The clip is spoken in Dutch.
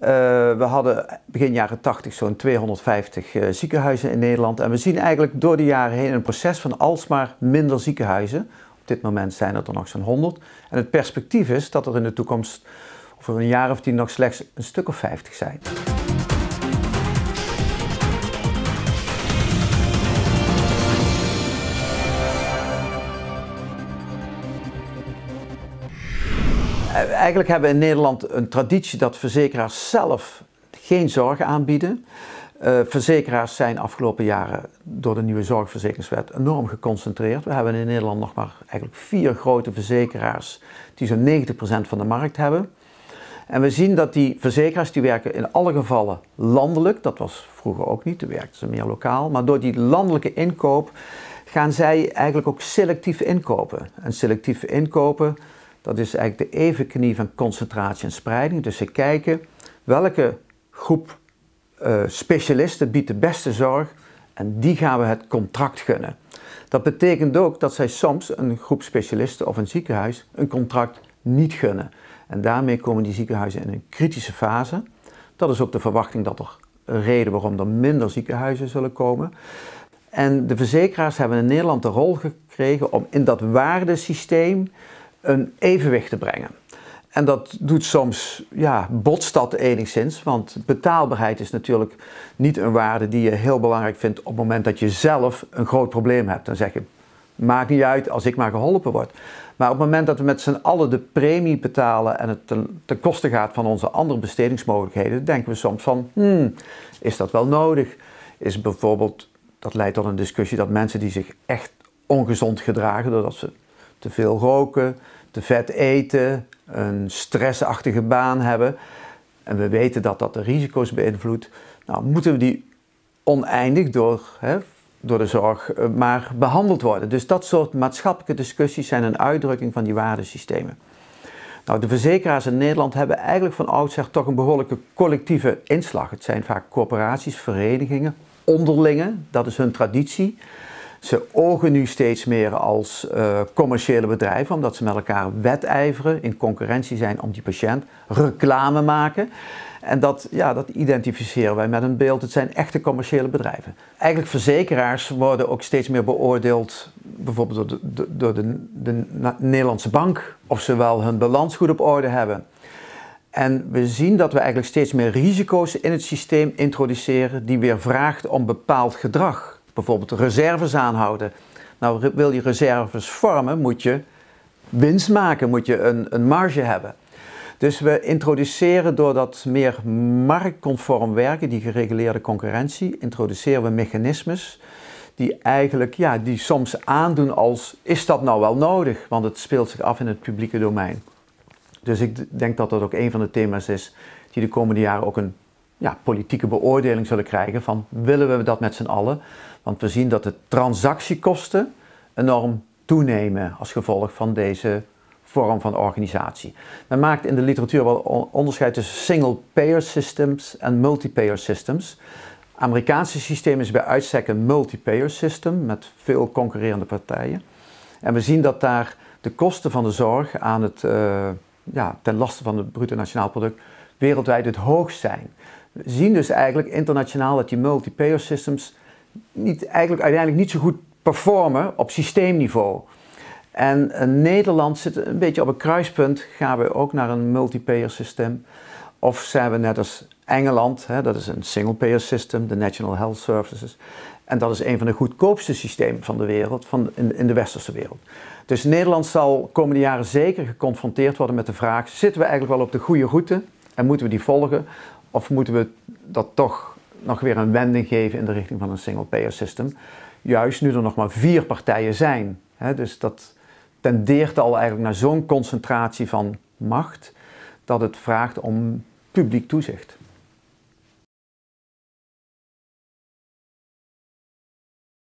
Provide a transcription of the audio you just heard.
we hadden begin jaren 80 zo'n 250 ziekenhuizen in Nederland. En we zien eigenlijk door de jaren heen een proces van alsmaar minder ziekenhuizen. Op dit moment zijn het er nog zo'n 100. En het perspectief is dat er in de toekomst over een jaar of tien nog slechts een stuk of 50 zijn. Eigenlijk hebben we in Nederland een traditie dat verzekeraars zelf geen zorgen aanbieden. Uh, verzekeraars zijn afgelopen jaren door de nieuwe zorgverzekeringswet enorm geconcentreerd. We hebben in Nederland nog maar eigenlijk vier grote verzekeraars die zo'n 90% van de markt hebben. En we zien dat die verzekeraars die werken in alle gevallen landelijk. Dat was vroeger ook niet, toen werkten ze meer lokaal. Maar door die landelijke inkoop gaan zij eigenlijk ook selectief inkopen. En selectief inkopen, dat is eigenlijk de evenknie van concentratie en spreiding. Dus ze kijken welke groep uh, specialisten biedt de beste zorg en die gaan we het contract gunnen. Dat betekent ook dat zij soms een groep specialisten of een ziekenhuis een contract niet gunnen. En daarmee komen die ziekenhuizen in een kritische fase. Dat is ook de verwachting dat er een reden waarom er minder ziekenhuizen zullen komen. En de verzekeraars hebben in Nederland de rol gekregen om in dat waardesysteem een evenwicht te brengen. En dat doet soms, ja, botst dat enigszins, want betaalbaarheid is natuurlijk niet een waarde die je heel belangrijk vindt op het moment dat je zelf een groot probleem hebt. Dan zeg je, maakt niet uit als ik maar geholpen word. Maar op het moment dat we met z'n allen de premie betalen en het ten, ten, koste gaat van onze andere bestedingsmogelijkheden, denken we soms van, hmm, is dat wel nodig? Is bijvoorbeeld, dat leidt tot een discussie dat mensen die zich echt ongezond gedragen, doordat ze te veel roken, te vet eten, een stressachtige baan hebben, en we weten dat dat de risico's beïnvloedt, nou moeten we die oneindig door hè, door de zorg eh, maar behandeld worden. Dus dat soort maatschappelijke discussies zijn een uitdrukking van die waardesystemen. Nou, de verzekeraars in Nederland hebben eigenlijk van oudsher toch een behoorlijke collectieve inslag. Het zijn vaak corporaties, verenigingen, onderlingen, dat is hun traditie. Ze ogen nu steeds meer als uh, commerciële bedrijven, omdat ze met elkaar wedijveren, in concurrentie zijn om die patiënt, reclame maken. En dat, ja, dat identificeren wij met een beeld. Het zijn echte commerciële bedrijven. Eigenlijk verzekeraars worden ook steeds meer beoordeeld, bijvoorbeeld door de, de, de Nederlandse bank, of ze wel hun balans goed op orde hebben. En we zien dat we eigenlijk steeds meer risico's in het systeem introduceren die weer vraagt om bepaald gedrag. Bijvoorbeeld reserves aanhouden. Nou, wil je reserves vormen, moet je winst maken, moet je een, een marge hebben. Dus we introduceren door dat meer marktconform werken, die gereguleerde concurrentie, introduceren we mechanismes die eigenlijk, ja, die soms aandoen als, is dat nou wel nodig? Want het speelt zich af in het publieke domein. Dus ik denk dat dat ook een van de thema's is die de komende jaren ook een ja, politieke beoordeling zullen krijgen van willen we dat met z'n allen? Want we zien dat de transactiekosten enorm toenemen als gevolg van deze vorm van organisatie. Men maakt in de literatuur wel onderscheid tussen single-payer systems en multi-payer systems. Het Amerikaanse systeem is bij uitstek een multi-payer system met veel concurrerende partijen. En we zien dat daar de kosten van de zorg aan het, uh, ja, ten laste van het bruto nationaal product wereldwijd het hoogst zijn. We zien dus eigenlijk internationaal dat die multi-payer systems niet, eigenlijk uiteindelijk niet zo goed performen op systeemniveau. En Nederland zit een beetje op een kruispunt. Gaan we ook naar een multipayer systeem? Of zijn we net als Engeland, hè, dat is een single-payer system, de National Health Services. En dat is een van de goedkoopste systemen van de wereld, van in, in de westerse wereld. Dus Nederland zal komende jaren zeker geconfronteerd worden met de vraag: zitten we eigenlijk wel op de goede route en moeten we die volgen? Of moeten we dat toch nog weer een wending geven in de richting van een single-payer system? Juist nu er nog maar vier partijen zijn. Hè, dus dat, tendeert al eigenlijk naar zo'n concentratie van macht dat het vraagt om publiek toezicht.